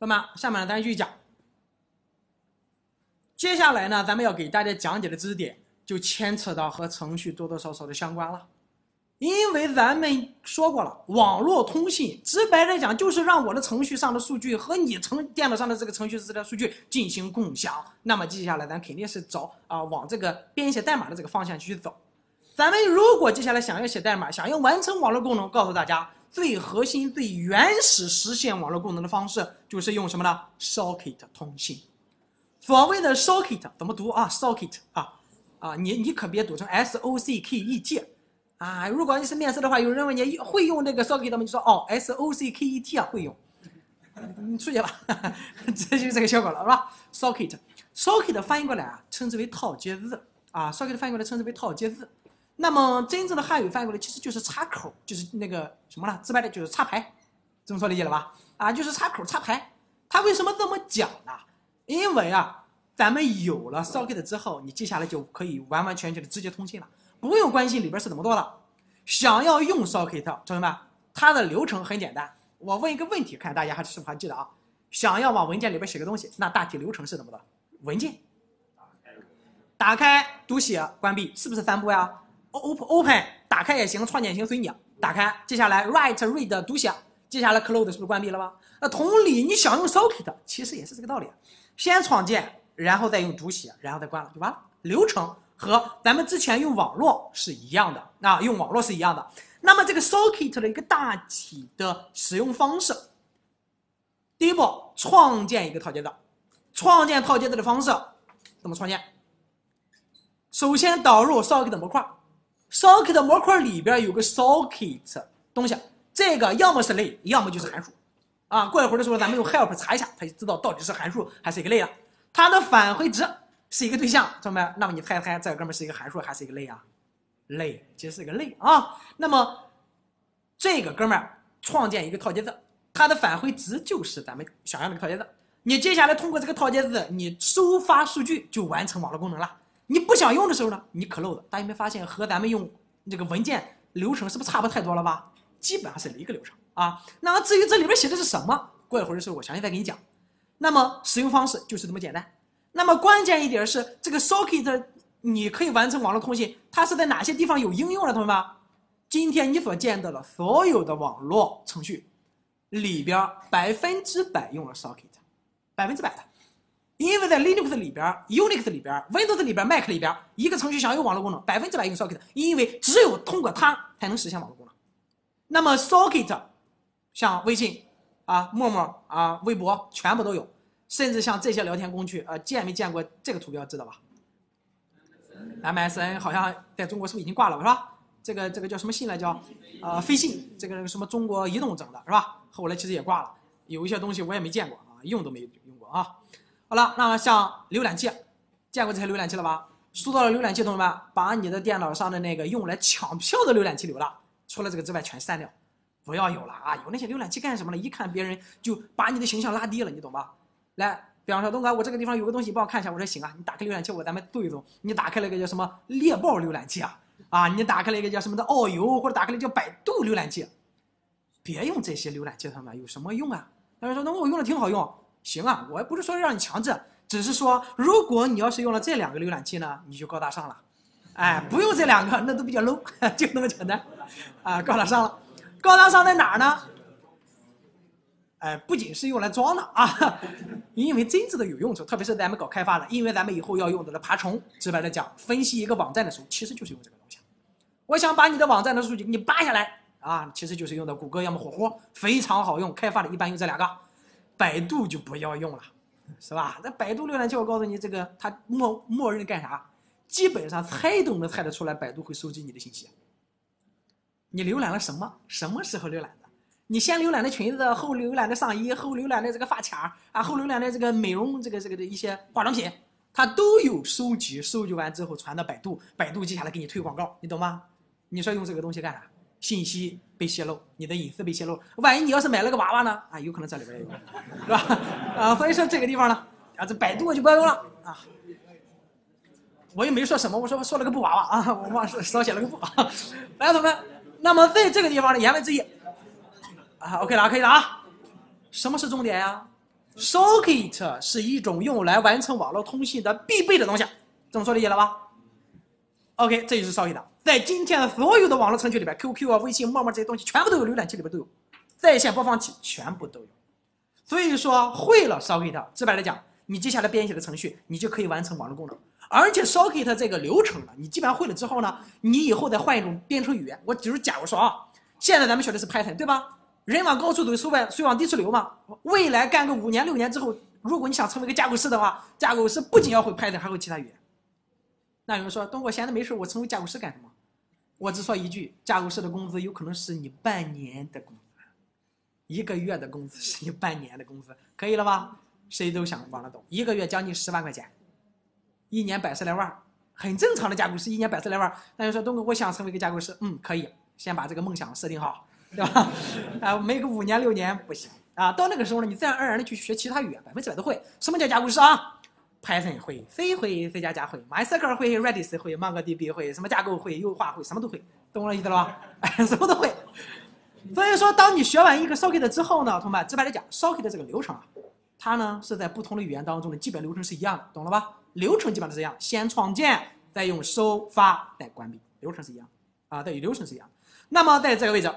那么下面呢，咱继续讲。接下来呢，咱们要给大家讲解的知识点就牵扯到和程序多多少少的相关了。因为咱们说过了，网络通信直白来讲就是让我的程序上的数据和你程电脑上的这个程序资料数据进行共享。那么接下来咱肯定是找啊往这个编写代码的这个方向去走。咱们如果接下来想要写代码，想要完成网络功能，告诉大家最核心、最原始实现网络功能的方式就是用什么呢？Socket 通信。所谓的 Socket 怎么读啊？Socket 啊啊，你你可别读成 S O C K E T。啊，如果你是面试的话，有人问你会用这个 socket 吗？你说哦，S O C K E T 啊，会用。你出去吧，这就是这个效果了，是吧？socket，socket 翻译过来啊，称之为套接字啊，socket 翻译过来称之为套接字。那么真正的汉语翻译过来其实就是插口，就是那个什么呢？直白的就是插排，这么说理解了吧？啊，就是插口插排。它为什么这么讲呢？因为啊，咱们有了 socket 之后，你接下来就可以完完全全的直接通信了。不用关心里边是怎么做的，想要用 socket，同学们，它的流程很简单。我问一个问题，看大家还是不是还记得啊？想要往文件里边写个东西，那大体流程是怎么的？文件打开、读写、关闭，是不是三步呀？open open 打开也行，创建也行，随你。打开，接下来 write read 读写，接下来 close 是不是关闭了吧？那同理，你想用 socket，其实也是这个道理，先创建，然后再用读写，然后再关了，就完了。流程。和咱们之前用网络是一样的，啊，用网络是一样的。那么这个 socket 的一个大体的使用方式，第一步，创建一个套接字。创建套接字的方式怎么创建？首先导入 socket 模块，socket 模块里边有个 socket 东西，这个要么是类，要么就是函数。啊，过一会儿的时候咱们用 help 查一下，它就知道到底是函数还是一个类了。它的返回值。是一个对象，同学们，那么你猜猜，这哥们是一个函数还是一个类啊？类，其实是一个类啊。那么这个哥们儿创建一个套接字，它的返回值就是咱们想要那个套接字。你接下来通过这个套接字，你收发数据就完成网络功能了。你不想用的时候呢，你 close。大家没发现和咱们用这个文件流程是不是差不太多了吧？基本上是一个流程啊。那至于这里边写的是什么，过一会儿的时候我详细再给你讲。那么使用方式就是这么简单。那么关键一点是，这个 socket 你可以完成网络通信，它是在哪些地方有应用的，同学们？今天你所见到的所有的网络程序里边，百分之百用了 socket，百分之百的。因为在 Linux 里边、Unix 里边、Windows 里边、Mac 里边，一个程序想有网络功能，百分之百用 socket，因为只有通过它才能实现网络功能。那么 socket 像微信啊、陌陌啊、微博全部都有。甚至像这些聊天工具，呃，见没见过这个图标？知道吧？MSN 好像在中国是不是已经挂了，是吧？这个这个叫什么信来着？呃，飞信，这个什么中国移动整的，是吧？后来其实也挂了。有一些东西我也没见过啊，用都没用过啊。好了，那么像浏览器，见过这些浏览器了吧？说到了浏览器，同学们，把你的电脑上的那个用来抢票的浏览器留了，除了这个之外全删掉，不要有了啊！有那些浏览器干什么呢？一看别人就把你的形象拉低了，你懂吧？来，比方说东哥，我这个地方有个东西，你帮我看一下。我说行啊，你打开浏览器，我咱们走一走。你打开了一个叫什么猎豹浏览器啊？啊，你打开了一个叫什么的遨游，或者打开了叫百度浏览器。别用这些浏览器，他们有什么用啊？他们说那我用的挺好用。行啊，我也不是说让你强制，只是说如果你要是用了这两个浏览器呢，你就高大上了。哎，不用这两个，那都比较 low，就那么简单。啊，高大上了，高大上在哪儿呢？哎，不仅是用来装的啊，因为真正的有用处，特别是咱们搞开发的，因为咱们以后要用到的爬虫，直白的讲，分析一个网站的时候，其实就是用这个东西。我想把你的网站的数据给你扒下来啊，其实就是用的谷歌要么火狐，非常好用。开发的一般用这两个，百度就不要用了，是吧？那百度浏览器，我告诉你，这个它默默认干啥？基本上猜都能猜得出来，百度会收集你的信息。你浏览了什么？什么时候浏览的？你先浏览的裙子，后浏览的上衣，后浏览的这个发卡啊，后浏览的这个美容这个这个的一些化妆品，它都有收集，收集完之后传到百度，百度接下来给你推广告，你懂吗？你说用这个东西干啥？信息被泄露，你的隐私被泄露，万一你要是买了个娃娃呢？啊，有可能这里边也有，是吧？啊，所以说这个地方呢，啊，这百度就不要用了啊。我也没说什么，我说说了个布娃娃啊，我忘少写了个布。来，同学们，那么在这个地方呢，言外之意。啊，OK 了，可以了啊。什么是重点呀？？Socket 是一种用来完成网络通信的必备的东西，这么说理解了吧？OK，这就是 Socket。在今天的所有的网络程序里边，QQ 啊、微信、陌陌这些东西全部都有，浏览器里边都有，在线播放器全部都有。所以说会了 Socket，直白来讲，你接下来编写的程序，你就可以完成网络功能。而且 Socket 这个流程呢，你基本上会了之后呢，你以后再换一种编程语言。我就是假如说啊，现在咱们学的是 Python，对吧？人往高处走，水往水往低处流嘛。未来干个五年六年之后，如果你想成为一个架构师的话，架构师不仅要会 Python，还会其他语言。那有人说，东哥闲着没事，我成为架构师干什么？我只说一句，架构师的工资有可能是你半年的工资，一个月的工资是你半年的工资，可以了吧？谁都想往那走，一个月将近十万块钱，一年百十来万，很正常的架构师，一年百十来万。那就说东哥，我想成为一个架构师，嗯，可以，先把这个梦想设定好。对吧？啊，没个五年六年不行啊！到那个时候呢，你自然而然的去学其他语言，百分之百都会。什么叫架构师啊？Python 会，C 会，C 加加会，MySQL 会，Redis 会，MongoDB 会，什么架构会，优化会，什么都会，懂我意思了吧？哎，什么都会。所以说，当你学完一个 Socket 之后呢，同学们，直白的讲，Socket 这个流程啊，它呢是在不同的语言当中的基本流程是一样的，懂了吧？流程基本上是一样，先创建，再用收发，再关闭，流程是一样啊，对，流程是一样。那么在这个位置。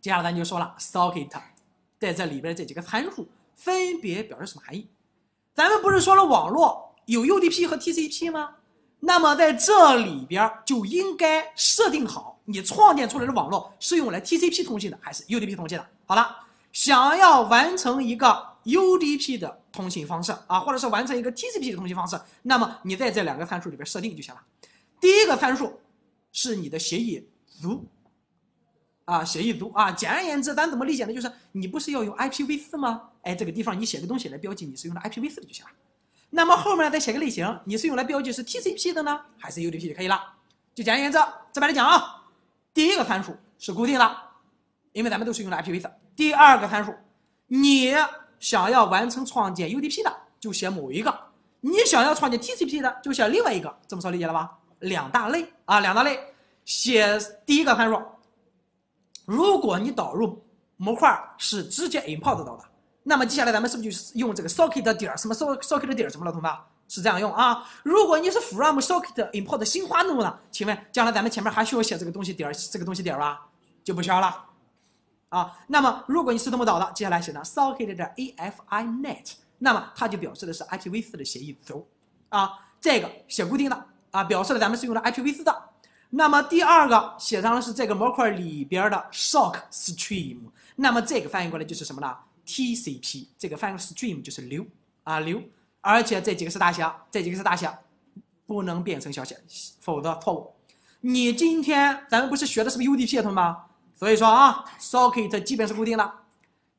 接下来咱就说了，socket 在这里边这几个参数分别表示什么含义？咱们不是说了网络有 UDP 和 TCP 吗？那么在这里边就应该设定好，你创建出来的网络是用来 TCP 通信的还是 UDP 通信的？好了，想要完成一个 UDP 的通信方式啊，或者是完成一个 TCP 的通信方式，那么你在这两个参数里边设定就行了。第一个参数是你的协议组。啊，协议组啊，简而言之，咱怎么理解呢？就是你不是要用 IPv4 吗？哎，这个地方你写个东西来标记你是用的 IPv4 就行了。那么后面再写个类型，你是用来标记是 TCP 的呢，还是 UDP 就可以了？就简而言之，直白来讲啊，第一个参数是固定的，因为咱们都是用的 IPv4。第二个参数，你想要完成创建 UDP 的，就写某一个；你想要创建 TCP 的，就写另外一个。这么说理解了吧？两大类啊，两大类，写第一个参数。如果你导入模块是直接 import 到的，那么接下来咱们是不是就是用这个 socket 点什么 socket 点什么了，同学们？是这样用啊。如果你是 from socket import 新花弄呢？请问将来咱们前面还需要写这个东西点这个东西点吧？就不需要了啊。那么如果你是这么导的，接下来写呢 socket 的 afinet，那么它就表示的是 IPv4 的协议轴啊。这个写固定的啊，表示了咱们是用的 IPv4 的。那么第二个写上的是这个模块里边的 sock stream，那么这个翻译过来就是什么呢？TCP，这个翻译 stream 就是流啊流，而且这几个是大写，这几个是大写，不能变成小写，否则错误。你今天咱们不是学的是不是 UDP 同学们？所以说啊，socket 基本是固定的。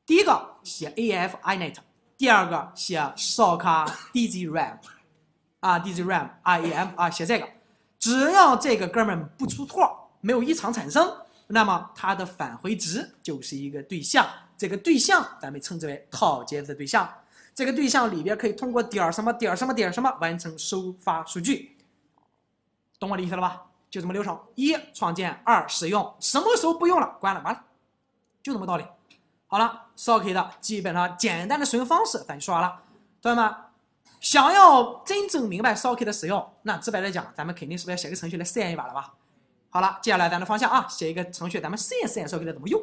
第一个写 AFINET，第二个写 socket_dgram 啊 DZRAM，IAM 啊写这个。只要这个哥们不出错，没有异常产生，那么它的返回值就是一个对象。这个对象咱们称之为套接子对象。这个对象里边可以通过点儿什么点儿什么点儿什么完成收发数据。懂我的意思了吧？就这么流程：一创建，二使用，什么时候不用了，关了，完了，就这么道理。好了，socket 的基本上简单的使用方式咱就说完了，同学们。想要真正明白 socket 的使用，那直白来讲，咱们肯定是不是要写个程序来试验一把了吧？好了，接下来咱的方向啊，写一个程序，咱们试验试验说给它怎么用。